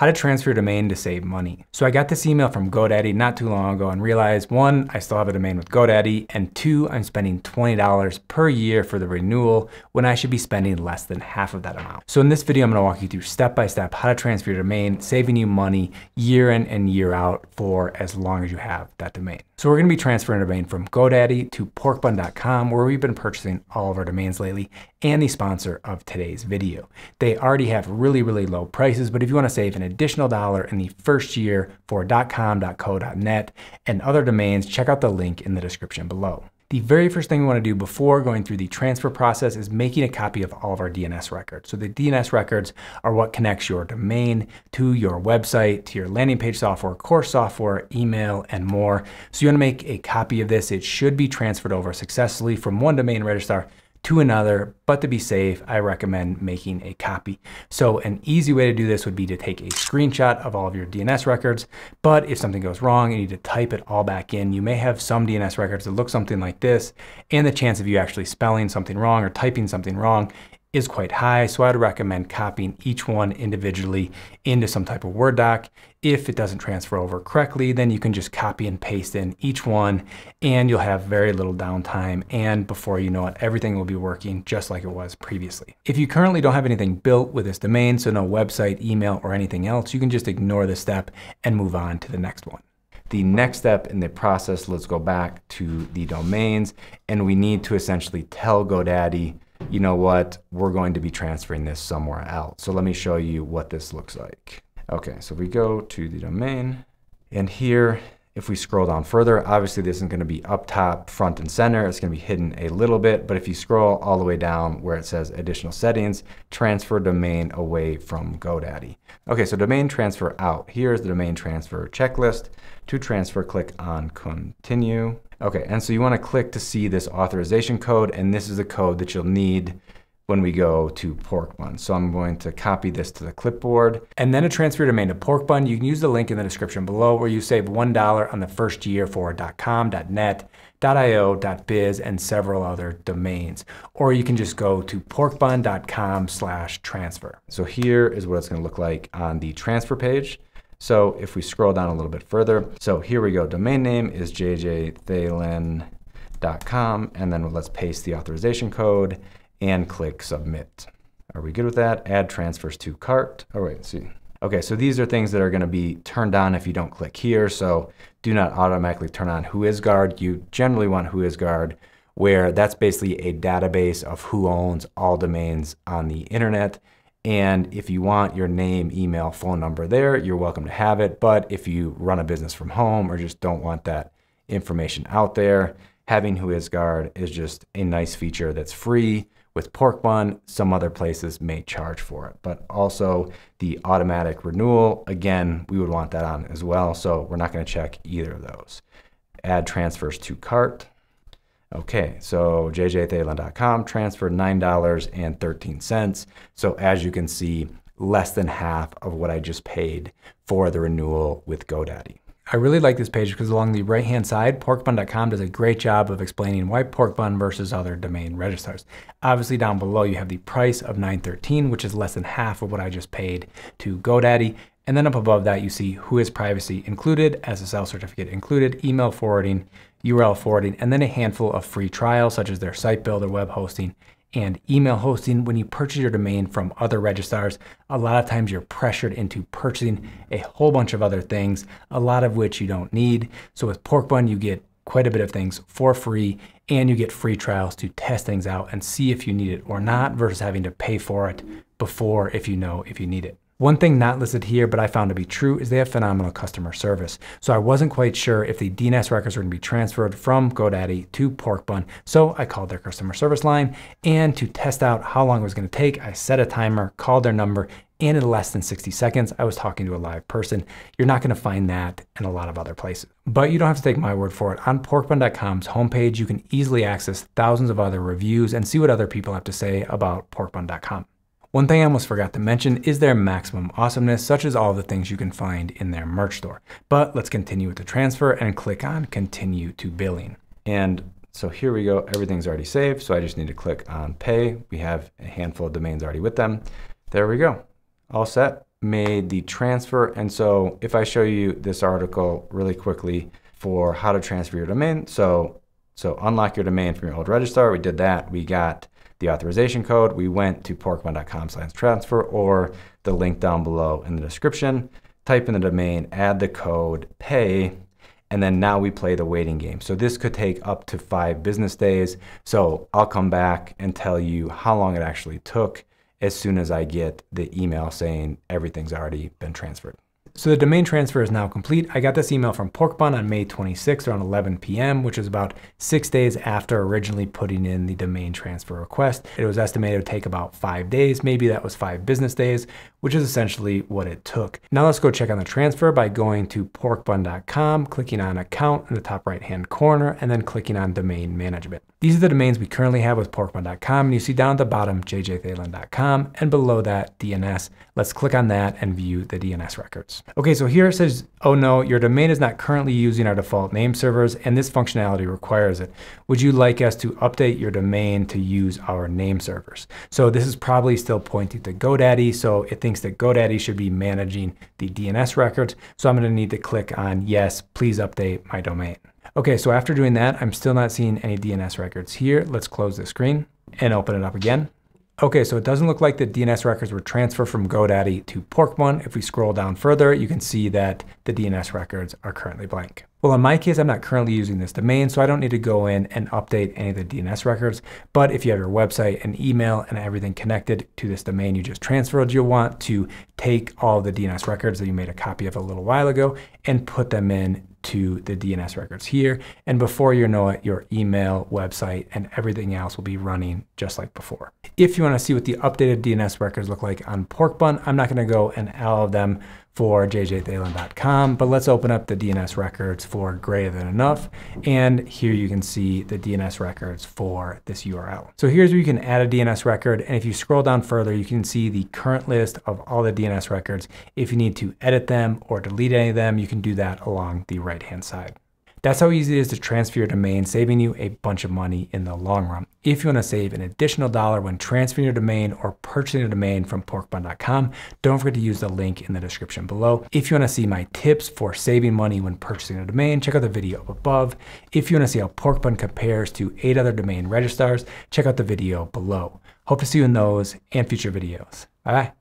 how to transfer your domain to save money. So I got this email from GoDaddy not too long ago and realized one, I still have a domain with GoDaddy, and two, I'm spending $20 per year for the renewal when I should be spending less than half of that amount. So in this video, I'm gonna walk you through step by step how to transfer your domain, saving you money year in and year out for as long as you have that domain. So we're gonna be transferring a domain from GoDaddy to porkbun.com where we've been purchasing all of our domains lately and the sponsor of today's video. They already have really, really low prices, but if you wanna save an additional dollar in the first year for .com, .co, .net, and other domains, check out the link in the description below. The very first thing we want to do before going through the transfer process is making a copy of all of our DNS records. So the DNS records are what connects your domain to your website, to your landing page software, course software, email, and more. So you want to make a copy of this. It should be transferred over successfully from one domain registrar to another, but to be safe, I recommend making a copy. So an easy way to do this would be to take a screenshot of all of your DNS records, but if something goes wrong, and you need to type it all back in. You may have some DNS records that look something like this, and the chance of you actually spelling something wrong or typing something wrong is quite high, so I'd recommend copying each one individually into some type of Word doc. If it doesn't transfer over correctly, then you can just copy and paste in each one and you'll have very little downtime and before you know it, everything will be working just like it was previously. If you currently don't have anything built with this domain, so no website, email, or anything else, you can just ignore this step and move on to the next one. The next step in the process, let's go back to the domains and we need to essentially tell GoDaddy you know what, we're going to be transferring this somewhere else. So let me show you what this looks like. Okay, so we go to the domain and here, if we scroll down further, obviously this isn't gonna be up top, front and center. It's gonna be hidden a little bit, but if you scroll all the way down where it says additional settings, transfer domain away from GoDaddy. Okay, so domain transfer out. Here's the domain transfer checklist. To transfer, click on continue. Okay, and so you wanna click to see this authorization code, and this is the code that you'll need when we go to Porkbun. So I'm going to copy this to the clipboard. And then to transfer domain to Porkbun, you can use the link in the description below where you save $1 on the first year for .com, .net, .io, .biz, and several other domains. Or you can just go to porkbun.com slash transfer. So here is what it's gonna look like on the transfer page. So if we scroll down a little bit further, so here we go. Domain name is jjthalen.com, and then let's paste the authorization code and click submit. Are we good with that? Add transfers to cart. Oh wait, see. Okay, so these are things that are gonna be turned on if you don't click here. So do not automatically turn on WhoisGuard. You generally want WhoisGuard where that's basically a database of who owns all domains on the internet. And if you want your name, email, phone number there, you're welcome to have it. But if you run a business from home or just don't want that information out there, having WhoisGuard is just a nice feature that's free. With Porkbun, some other places may charge for it, but also the automatic renewal, again, we would want that on as well. So we're not gonna check either of those. Add transfers to cart. Okay, so jjthalen.com transferred $9.13. So as you can see, less than half of what I just paid for the renewal with GoDaddy. I really like this page because along the right-hand side, porkbun.com does a great job of explaining why porkbun versus other domain registrars. Obviously down below you have the price of 913, which is less than half of what I just paid to GoDaddy. And then up above that, you see WHOIS privacy included, SSL certificate included, email forwarding, URL forwarding, and then a handful of free trials such as their site builder, web hosting, and email hosting. When you purchase your domain from other registrars, a lot of times you're pressured into purchasing a whole bunch of other things, a lot of which you don't need. So with Porkbun, you get quite a bit of things for free and you get free trials to test things out and see if you need it or not versus having to pay for it before if you know if you need it. One thing not listed here, but I found to be true, is they have phenomenal customer service. So I wasn't quite sure if the DNS records were gonna be transferred from GoDaddy to Porkbun. So I called their customer service line and to test out how long it was gonna take, I set a timer, called their number, and in less than 60 seconds, I was talking to a live person. You're not gonna find that in a lot of other places. But you don't have to take my word for it. On porkbun.com's homepage, you can easily access thousands of other reviews and see what other people have to say about porkbun.com. One thing I almost forgot to mention is their maximum awesomeness, such as all the things you can find in their merch store. But let's continue with the transfer and click on continue to billing. And so here we go, everything's already saved. So I just need to click on pay. We have a handful of domains already with them. There we go, all set. made the transfer. And so if I show you this article really quickly for how to transfer your domain. So, so unlock your domain from your old registrar. We did that. We got the authorization code. We went to porkbun.com slash transfer or the link down below in the description. Type in the domain, add the code, pay, and then now we play the waiting game. So this could take up to five business days. So I'll come back and tell you how long it actually took as soon as I get the email saying everything's already been transferred. So the domain transfer is now complete. I got this email from Porkbun on May 26th around 11 p.m., which is about six days after originally putting in the domain transfer request. It was estimated to take about five days. Maybe that was five business days, which is essentially what it took. Now let's go check on the transfer by going to porkbun.com, clicking on account in the top right hand corner, and then clicking on domain management. These are the domains we currently have with porkbun.com, and you see down at the bottom jjthalen.com, and below that DNS. Let's click on that and view the DNS records. Okay, so here it says, oh no, your domain is not currently using our default name servers, and this functionality requires it. Would you like us to update your domain to use our name servers? So this is probably still pointing to GoDaddy, so it thinks that GoDaddy should be managing the DNS records. So I'm gonna need to click on yes, please update my domain. Okay, so after doing that, I'm still not seeing any DNS records here. Let's close the screen and open it up again. Okay, so it doesn't look like the DNS records were transferred from GoDaddy to Porkbun. If we scroll down further, you can see that the DNS records are currently blank. Well, in my case, I'm not currently using this domain, so I don't need to go in and update any of the DNS records. But if you have your website and email and everything connected to this domain you just transferred, you'll want to take all the DNS records that you made a copy of a little while ago and put them in to the DNS records here. And before you know it, your email, website, and everything else will be running just like before. If you want to see what the updated DNS records look like on Porkbun, I'm not going to go and all of them for jjthalen.com, but let's open up the DNS records for greater than enough. And here you can see the DNS records for this URL. So here's where you can add a DNS record. And if you scroll down further, you can see the current list of all the DNS records. If you need to edit them or delete any of them, you can do that along the right-hand side. That's how easy it is to transfer your domain, saving you a bunch of money in the long run. If you want to save an additional dollar when transferring your domain or purchasing a domain from porkbun.com, don't forget to use the link in the description below. If you want to see my tips for saving money when purchasing a domain, check out the video above. If you want to see how Porkbun compares to eight other domain registrars, check out the video below. Hope to see you in those and future videos. Bye bye.